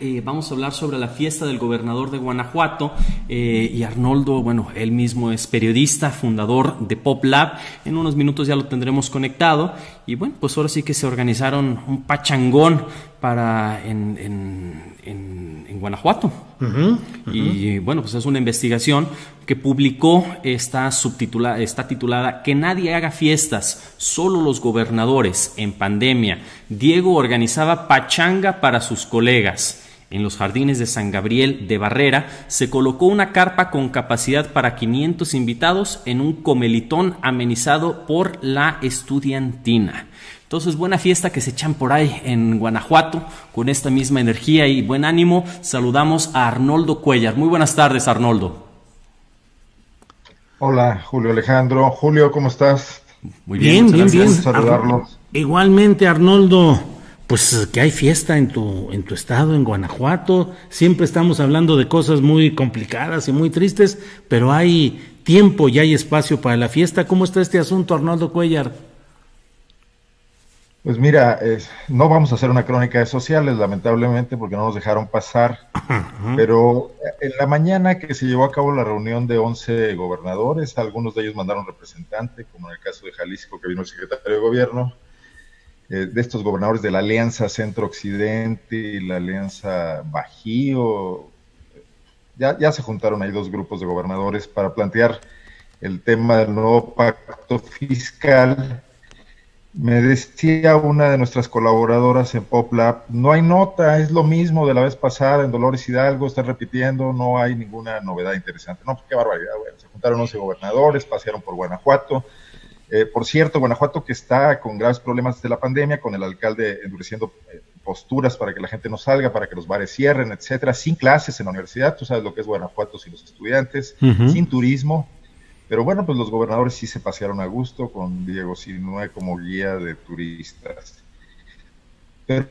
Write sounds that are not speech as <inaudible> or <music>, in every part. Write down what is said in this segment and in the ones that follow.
Eh, vamos a hablar sobre la fiesta del gobernador de Guanajuato eh, y Arnoldo, bueno, él mismo es periodista, fundador de Pop Lab. En unos minutos ya lo tendremos conectado y bueno, pues ahora sí que se organizaron un pachangón para en, en, Guanajuato. Y bueno, pues es una investigación que publicó esta subtitulada, está titulada Que nadie haga fiestas, solo los gobernadores en pandemia. Diego organizaba pachanga para sus colegas. En los jardines de San Gabriel de Barrera se colocó una carpa con capacidad para 500 invitados en un comelitón amenizado por la estudiantina. Entonces, buena fiesta que se echan por ahí en Guanajuato con esta misma energía y buen ánimo. Saludamos a Arnoldo Cuellar. Muy buenas tardes, Arnoldo. Hola, Julio Alejandro. Julio, ¿cómo estás? Muy bien, bien, bien. Saludarlos. Igualmente, Arnoldo pues que hay fiesta en tu, en tu estado, en Guanajuato. Siempre estamos hablando de cosas muy complicadas y muy tristes, pero hay tiempo y hay espacio para la fiesta. ¿Cómo está este asunto, Arnoldo Cuellar? Pues mira, no vamos a hacer una crónica de sociales, lamentablemente, porque no nos dejaron pasar, <clears throat> pero en la mañana que se llevó a cabo la reunión de 11 gobernadores, algunos de ellos mandaron representante, como en el caso de Jalisco, que vino el secretario de gobierno, eh, de estos gobernadores de la Alianza Centro-Occidente y la Alianza Bajío. Ya, ya se juntaron ahí dos grupos de gobernadores para plantear el tema del nuevo pacto fiscal. Me decía una de nuestras colaboradoras en PopLab, no hay nota, es lo mismo de la vez pasada en Dolores Hidalgo, está repitiendo, no hay ninguna novedad interesante. No, pues qué barbaridad, bueno, se juntaron 11 gobernadores, pasearon por Guanajuato, eh, por cierto, Guanajuato que está con graves problemas desde la pandemia, con el alcalde endureciendo eh, posturas para que la gente no salga, para que los bares cierren, etcétera, sin clases en la universidad, tú sabes lo que es Guanajuato sin los estudiantes, sin turismo. Pero bueno, pues los gobernadores sí se pasearon a gusto con Diego Sinue como guía de turistas. Pero,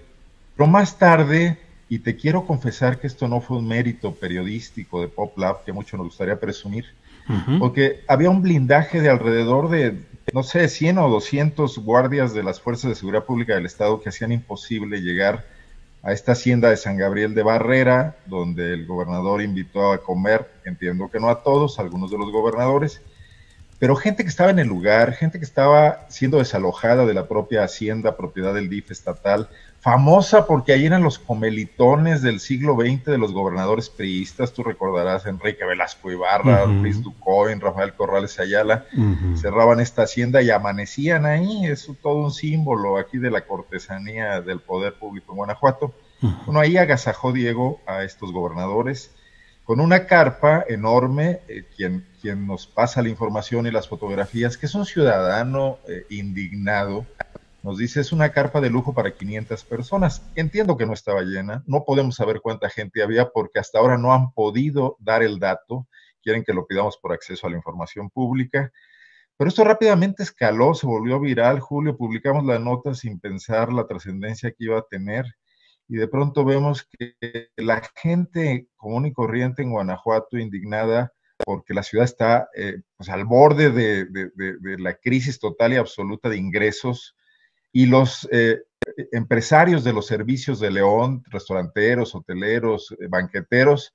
pero más tarde, y te quiero confesar que esto no fue un mérito periodístico de Pop Lab, que mucho nos gustaría presumir, porque había un blindaje de alrededor de no sé, 100 o 200 guardias de las Fuerzas de Seguridad Pública del Estado que hacían imposible llegar a esta hacienda de San Gabriel de Barrera, donde el gobernador invitó a comer, entiendo que no a todos, algunos de los gobernadores, pero gente que estaba en el lugar, gente que estaba siendo desalojada de la propia hacienda, propiedad del DIF estatal, famosa porque ahí eran los comelitones del siglo XX de los gobernadores priistas, tú recordarás Enrique Velasco Ibarra, Luis Ducoin, Rafael Corrales Ayala, cerraban esta hacienda y amanecían ahí, es todo un símbolo aquí de la cortesanía del poder público en Guanajuato. Bueno, ahí agasajó Diego a estos gobernadores con una carpa enorme, eh, quien, quien nos pasa la información y las fotografías, que es un ciudadano eh, indignado, nos dice, es una carpa de lujo para 500 personas. Entiendo que no estaba llena, no podemos saber cuánta gente había porque hasta ahora no han podido dar el dato, quieren que lo pidamos por acceso a la información pública. Pero esto rápidamente escaló, se volvió viral. Julio, publicamos la nota sin pensar la trascendencia que iba a tener. Y de pronto vemos que la gente común y corriente en Guanajuato, indignada porque la ciudad está eh, pues, al borde de, de, la crisis total y absoluta de ingresos, y los eh, empresarios de los servicios de León, restauranteros, hoteleros, eh, banqueteros,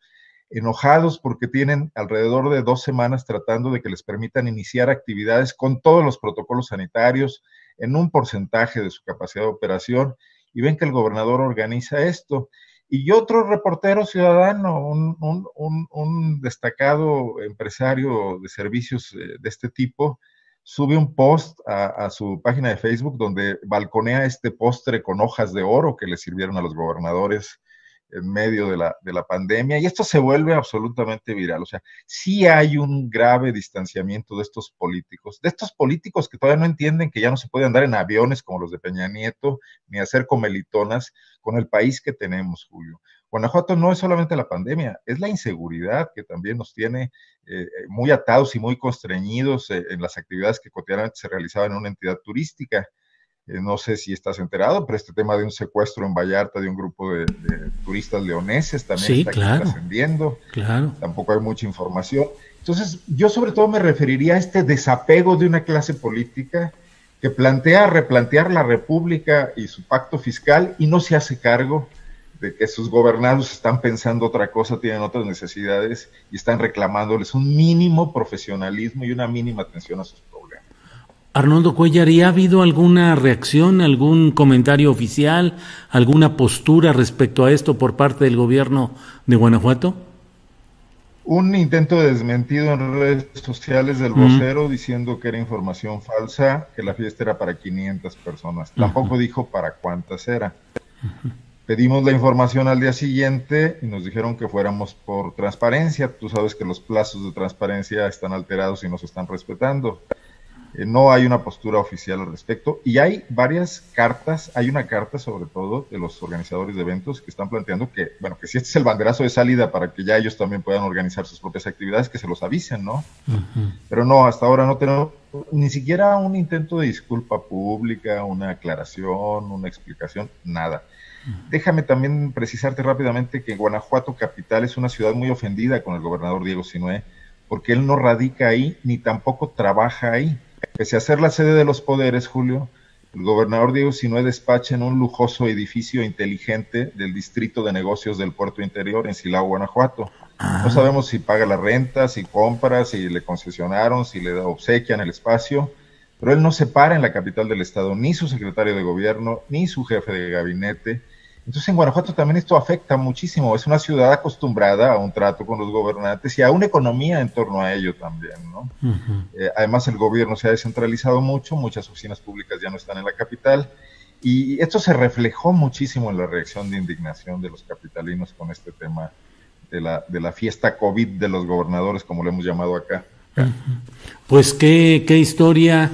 enojados porque tienen alrededor de dos semanas tratando de que les permitan iniciar actividades con todos los protocolos sanitarios en un porcentaje de su capacidad de operación y ven que el gobernador organiza esto. Y otro reportero ciudadano, un, un destacado empresario de servicios eh, de este tipo, sube un post a, su página de Facebook donde balconea este postre con hojas de oro que le sirvieron a los gobernadores en medio de la, de la pandemia y esto se vuelve absolutamente viral. O sea, sí hay un grave distanciamiento de estos políticos, de estos políticos que todavía no entienden que ya no se puede andar en aviones como los de Peña Nieto, ni hacer comelitonas con el país que tenemos, Julio. Guanajuato no es solamente la pandemia, es la inseguridad que también nos tiene eh, muy atados y muy constreñidos eh, en las actividades que cotidianamente se realizaban en una entidad turística. Eh, no sé si estás enterado, pero este tema de un secuestro en Vallarta de un grupo de, turistas leoneses también está trascendiendo. Claro. Tampoco hay mucha información. Entonces, yo sobre todo me referiría a este desapego de una clase política que plantea replantear la República y su pacto fiscal y no se hace cargo de que sus gobernados están pensando otra cosa, tienen otras necesidades y están reclamándoles un mínimo profesionalismo y una mínima atención a sus problemas. Arnoldo Cuellar, ¿y ha habido alguna reacción, algún comentario oficial, alguna postura respecto a esto por parte del gobierno de Guanajuato? Un intento de desmentido en redes sociales del vocero diciendo que era información falsa, que la fiesta era para 500 personas. Tampoco dijo para cuántas era. Pedimos la información al día siguiente y nos dijeron que fuéramos por transparencia. Tú sabes que los plazos de transparencia están alterados y no se están respetando. Eh, no hay una postura oficial al respecto y hay varias cartas, hay una carta sobre todo de los organizadores de eventos que están planteando que, bueno, que si este es el banderazo de salida para que ya ellos también puedan organizar sus propias actividades, que se los avisen, ¿no? Pero no, hasta ahora no tenemos ni siquiera un intento de disculpa pública, una aclaración, una explicación, nada. Déjame también precisarte rápidamente que Guanajuato Capital es una ciudad muy ofendida con el gobernador Diego Sinué, porque él no radica ahí ni tampoco trabaja ahí. Pese a ser la sede de los poderes, Julio, el gobernador Diego Sinué despacha en un lujoso edificio inteligente del distrito de negocios del puerto interior en Silao, Guanajuato. No ah. sabemos si paga la renta, si compra, si le concesionaron, si le obsequian el espacio, pero él no se para en la capital del estado, ni su secretario de gobierno, ni su jefe de gabinete, entonces en Guanajuato también esto afecta muchísimo. Es una ciudad acostumbrada a un trato con los gobernantes y a una economía en torno a ello también. ¿no? Eh, además el gobierno se ha descentralizado mucho, muchas oficinas públicas ya no están en la capital y esto se reflejó muchísimo en la reacción de indignación de los capitalinos con este tema de la, de la fiesta COVID de los gobernadores, como le hemos llamado acá. Pues qué, qué historia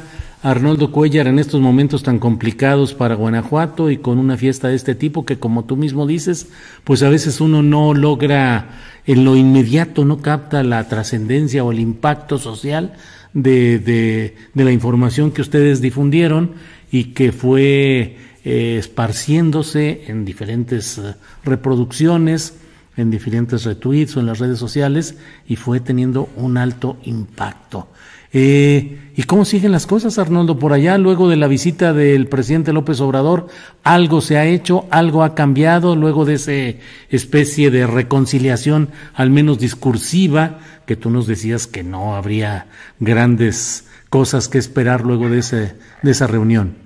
Arnoldo Cuellar en estos momentos tan complicados para Guanajuato y con una fiesta de este tipo que como tú mismo dices, pues a veces uno no logra en lo inmediato, no capta la trascendencia o el impacto social de, de, la información que ustedes difundieron y que fue eh, esparciéndose en diferentes eh, reproducciones, en diferentes retweets o en las redes sociales y fue teniendo un alto impacto. Eh, ¿Y cómo siguen las cosas, Arnoldo? Por allá, luego de la visita del presidente López Obrador, ¿algo se ha hecho? ¿Algo ha cambiado luego de esa especie de reconciliación, al menos discursiva, que tú nos decías que no habría grandes cosas que esperar luego de, ese, de esa reunión?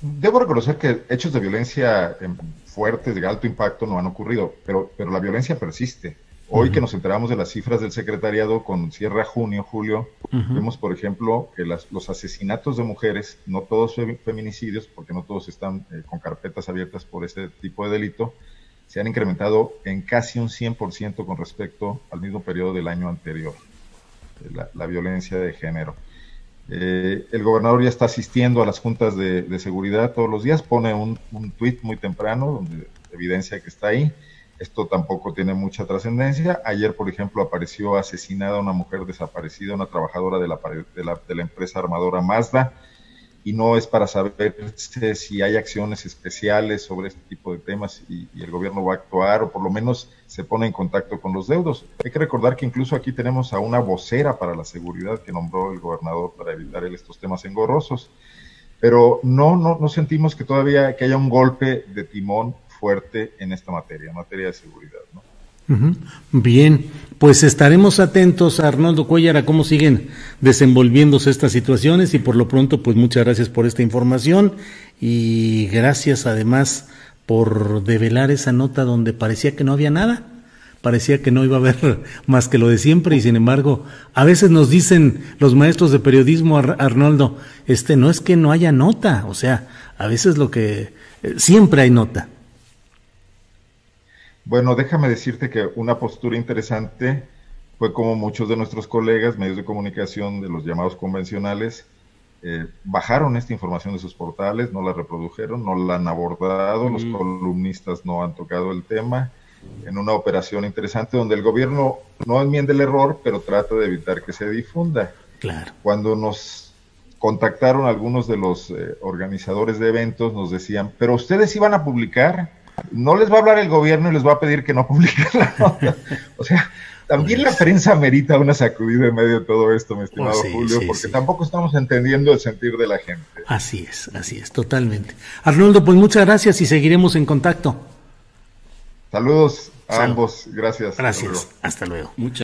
Debo reconocer que hechos de violencia em, fuertes, de alto impacto, no han ocurrido, pero, pero la violencia persiste. Hoy que nos enteramos de las cifras del secretariado con cierre a junio, julio, vemos, por ejemplo, que los asesinatos de mujeres, no todos feminicidios, porque no todos están eh, con carpetas abiertas por ese tipo de delito, se han incrementado en casi un 100% con respecto al mismo periodo del año anterior, eh, la, violencia de género. Eh, el gobernador ya está asistiendo a las juntas de, seguridad todos los días, pone un, un tuit muy temprano donde evidencia que está ahí esto tampoco tiene mucha trascendencia. Ayer, por ejemplo, apareció asesinada una mujer desaparecida, una trabajadora de la, de la, empresa armadora Mazda, y no es para saber si hay acciones especiales sobre este tipo de temas y, el gobierno va a actuar o por lo menos se pone en contacto con los deudos. Hay que recordar que incluso aquí tenemos a una vocera para la seguridad que nombró el gobernador para evitar estos temas engorrosos. Pero no, no, no sentimos que todavía que haya un golpe de timón fuerte en esta materia, en materia de seguridad. ¿no? Bien, pues estaremos atentos, Arnoldo Cuellar, a cómo siguen desenvolviéndose estas situaciones y por lo pronto, pues muchas gracias por esta información y gracias además por develar esa nota donde parecía que no había nada, parecía que no iba a haber <laughs> más que lo de siempre y sin embargo, a veces nos dicen los maestros de periodismo, Arnoldo, este no es que no haya nota, o sea, a veces lo que eh, siempre hay nota. Bueno, déjame decirte que una postura interesante fue como muchos de nuestros colegas, medios de comunicación de los llamados convencionales, eh, bajaron esta información de sus portales, no la reprodujeron, no la han abordado, los columnistas no han tocado el tema, en una operación interesante donde el gobierno no enmienda el error, pero trata de evitar que se difunda. Claro. Cuando nos contactaron algunos de los eh, organizadores de eventos, nos decían, pero ustedes iban a publicar no les va a hablar el gobierno y les va a pedir que no <laughs> publiquen la nota. O sea, también la prensa merita una sacudida en medio de todo esto, mi estimado oh, Julio, porque tampoco estamos entendiendo el sentir de la gente. Así es, así es, totalmente. Arnoldo, pues muchas gracias y seguiremos en contacto. Saludos a ambos, gracias. Gracias, hasta luego. Muchas